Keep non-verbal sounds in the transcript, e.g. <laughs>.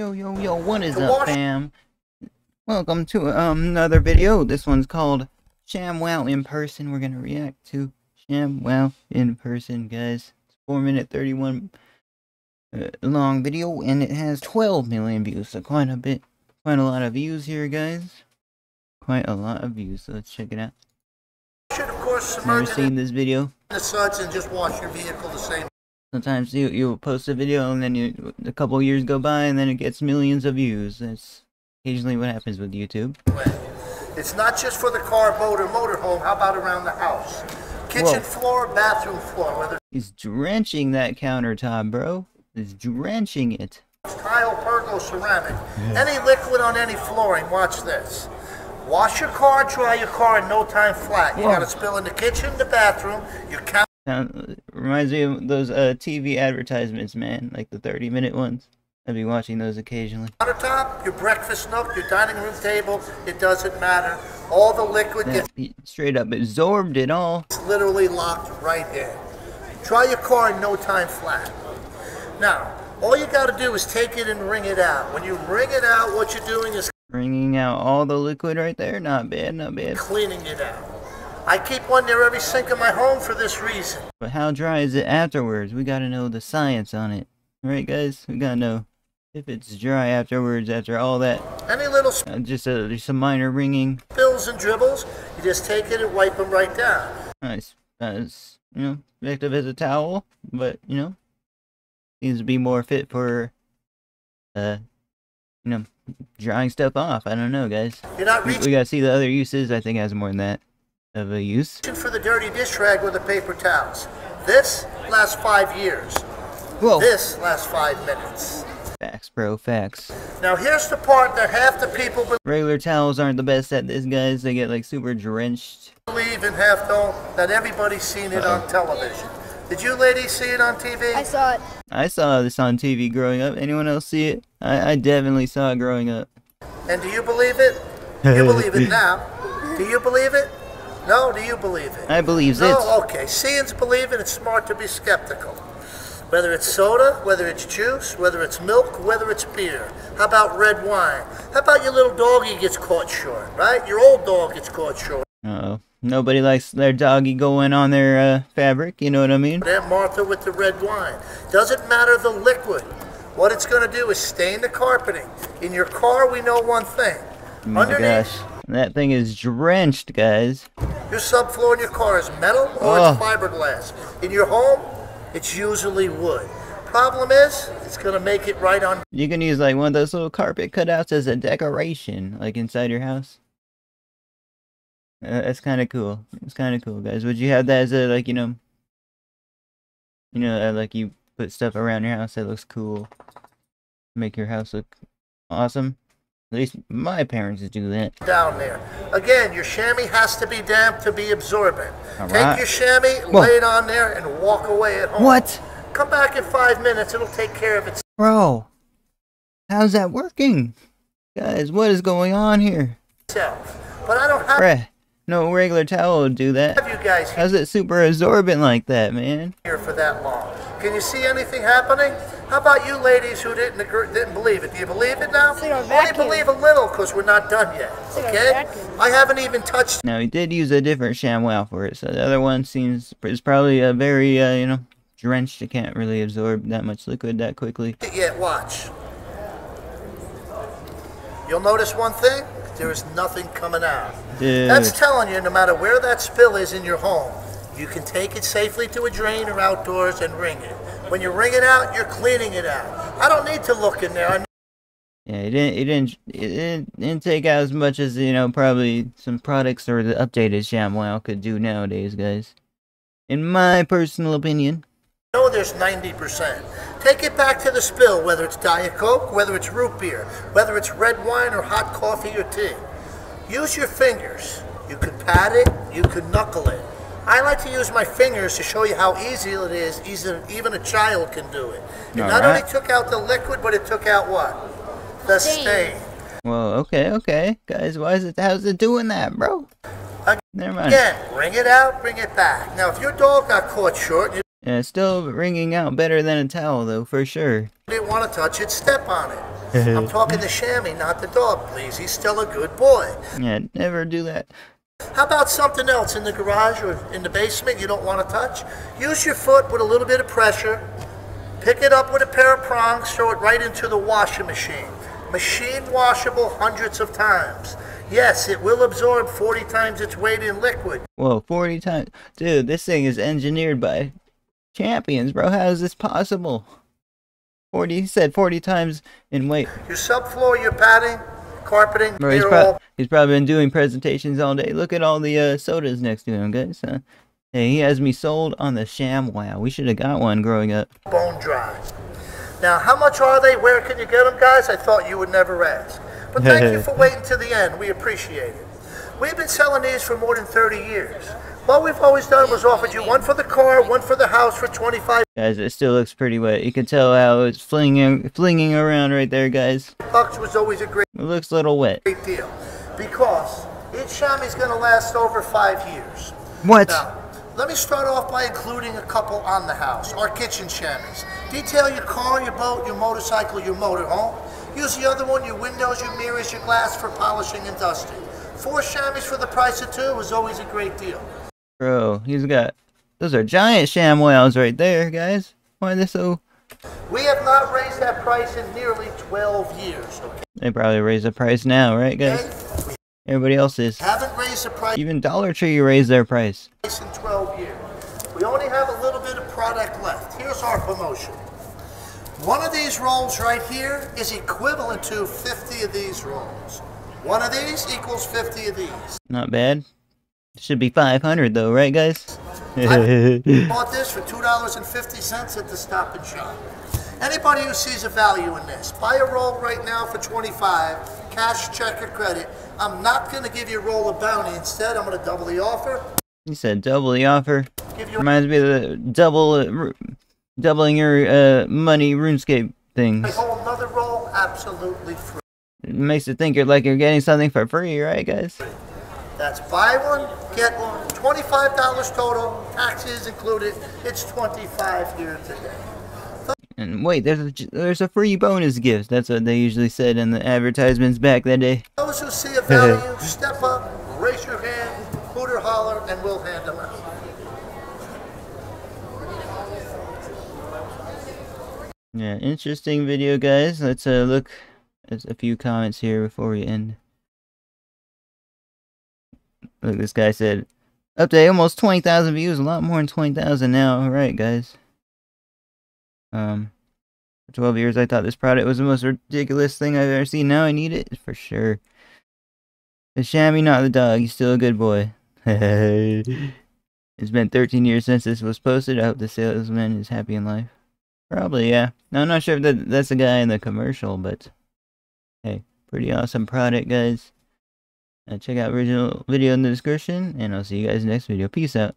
Yo, yo, yo, what is up, fam? Welcome to um, another video. This one's called ShamWow in person. We're gonna react to ShamWow in person, guys. It's 4 minute 31 uh, long video, and it has 12 million views, so quite a bit, quite a lot of views here, guys. Quite a lot of views, so let's check it out. should, of course, Never submerge seen this video. the suds and just wash your vehicle the same Sometimes you you post a video and then you a couple years go by and then it gets millions of views. That's occasionally what happens with YouTube. It's not just for the car, boat, or motorhome. How about around the house? Kitchen Whoa. floor, bathroom floor, whether He's drenching that countertop, bro. He's drenching it. tile, pergo, ceramic. Any liquid on any flooring, watch this. Wash your car, dry your car in no time flat. You Whoa. got to spill in the kitchen, the bathroom, your counter. Sound, reminds me of those uh, TV advertisements, man, like the 30 minute ones. I'd be watching those occasionally. countertop, your breakfast nook, your dining room table, it doesn't matter. All the liquid gets straight up absorbed it all. It's literally locked right in. Try your car in no time flat. Now, all you got to do is take it and wring it out. When you wring it out, what you're doing is Wringing out all the liquid right there. Not bad, not bad. cleaning it out. I keep one near every sink in my home for this reason. But how dry is it afterwards? We gotta know the science on it. Right, guys? We gotta know if it's dry afterwards after all that. Any little Uh, just a just a minor ringing. spills and dribbles, you just take it and wipe them right down. Nice. As you know, effective as a towel, but you know, seems to be more fit for, uh, you know, drying stuff off. I don't know, guys. You're not We, we gotta see the other uses. I think it has more than that of a use. for the dirty dish rag with the paper towels. This lasts five years. Whoa. This lasts five minutes. Facts, bro. Facts. Now here's the part that half the people Regular towels aren't the best at this, guys. They get like super drenched. believe and half don't, that everybody's seen it on television. Did you ladies see it on TV? I saw it. I saw this on TV growing up. Anyone else see it? I, I definitely saw it growing up. And do you believe it? You believe it <laughs> now. Do you believe it? No, do you believe it? I believes it. No, okay. Seeing's believing. It's smart to be skeptical. Whether it's soda, whether it's juice, whether it's milk, whether it's beer. How about red wine? How about your little doggy gets caught short, right? Your old dog gets caught short. Uh-oh. Nobody likes their doggy going on their uh, fabric, you know what I mean? Aunt Martha with the red wine. Doesn't matter the liquid. What it's going to do is stain the carpeting. In your car, we know one thing. Oh my Underneath gosh. That thing is drenched, guys. Your subfloor in your car is metal or Oh. it's fiberglass. In your home, it's usually wood. Problem is, it's going to make it right on. You can use like one of those little carpet cutouts as a decoration, like inside your house. Uh, that's kind of cool. It's kind of cool, guys. Would you have that as a like you know, you know, uh, like you put stuff around your house that looks cool, make your house look awesome? At least my parents do that. down there. Again, your chamois has to be damp to be absorbent. All Take right. your chamois, Whoa. lay it on there, and walk away at home. What, Come back in five minutes. It'll take care of itself. bro? How's that working, guys? What is going on here. But I don't have bruh? No regular towel would do that. Have you guys How's it super absorbent like that, man? here for that long. Can you see anything happening? How about you ladies who didn't agree, didn't believe it? Do you believe it now? It's Only vacuum. believe a little because we're not done yet. Okay? I haven't even touched Now he did use a different ShamWow for it, so the other one seems is probably a very uh, you know drenched. It can't really absorb that much liquid that quickly. it yet. Watch. You'll notice one thing. There is nothing coming out. Dude, That's telling you no matter where that spill is in your home, you can take it safely to a drain or outdoors and wring it. When you wring it out, you're cleaning it out. I don't need to look in there. I yeah, it didn't it didn't it didn't, didn't take out as much as you know probably some products or the updated ShamWow could do nowadays, guys. In my personal opinion. know there's 90%. Take it back to the spill, whether it's Diet Coke, whether it's root beer, whether it's red wine or hot coffee or tea. Use your fingers. You could pat it, you could knuckle it. I like to use my fingers to show you how easy it is. Even even a child can do it. It All not right. only took out the liquid, but it took out what? The Stain. stain. Well, okay, okay, guys. Why is it? How's it doing that, bro? Never mind. Again, bring it out, bring it back. Now, if your dog got caught short you Yeah, it's still ringing out better than a towel, though, for sure. didn't want to touch it, step on it. <laughs> I'm talking the chamois, not the dog, please. He's still a good boy. Yeah, never do that. How about something else in the garage or in the basement you don't want to touch? Use your foot with a little bit of pressure. Pick it up with a pair of prongs, throw it right into the washing machine. Machine washable hundreds of times. Yes, it will absorb 40 times its weight in liquid. Whoa, 40 times. Dude, this thing is engineered by champions, bro. How is this possible? 40, he said 40 times in weight. Your subfloor, your padding, carpeting, Bro, he's, all he's probably been doing presentations all day. Look at all the uh, sodas next to him, guys. Uh, hey, he has me sold on the ShamWow. We should have got one growing up. bone dry. Now, how much are they? Where can you get them, guys? I thought you would never ask. But thank you <laughs> for waiting to the end. We appreciate it. We've been selling these for more than 30 years. What we've always done was offered you one for the car, one for the house for 25 Guys, it still looks pretty wet. You can tell how it's flinging, flinging around right there, guys. bucks was always a great It looks a little wet. Great deal. Because each chamois is going to last over five years. What? Now, let me start off by including a couple on the house, our kitchen chamois. Detail your car, your boat, your motorcycle, your motorhome. Use the other one, your windows, your mirrors, your glass for polishing and dusting. Four chamois for the price of two is always a great deal. Bro, he's got... Those are giant ShamWows right there, guys. Why are they so... We have not raised that price in nearly 12 years, okay? They probably raise the price now, right, guys? Everybody else is. Haven't raised the price Even Dollar Tree raised their price. in 12 years. We only have a little bit of product left. Here's our promotion. One of these rolls right here is equivalent to 50 of these rolls. One of these equals 50 of these. Not bad. Should be 500 though, right, guys? I Bought <laughs> this for $2.50 at the Stop and Shop. Anybody who sees a value in this, buy a roll right now for 25, cash, check, or credit. I'm not going to give you a roll of bounty. Instead, I'm going to double the offer. he said double the offer. Reminds me of the double, uh, doubling your uh, money RuneScape a things. whole another roll absolutely free. It makes you think you're like you're getting something for free, right, guys? That's buy one, get one. $25 total, taxes included. It's 25 here today. And wait, there's a, there's a free bonus gift. That's what they usually said in the advertisements back that day. Those who see a <laughs> value, step up, raise your hand, hoot or holler, and we'll hand them out. Yeah, interesting video, guys. Let's uh, look at a few comments here before we end. Look, this guy said, update almost 20,000 views, a lot more than 20,000 now. Alright, guys. Um, for 12 years, I thought this product was the most ridiculous thing I've ever seen. Now I need it, for sure. The chamois, not the dog. He's still a good boy. <laughs> it's been 13 years since this was posted. I hope the salesman is happy in life. Probably, yeah. Now, I'm not sure if that, that's the guy in the commercial, but hey, pretty awesome product, guys. Uh, check out original video in the description, and I'll see you guys next video. Peace out.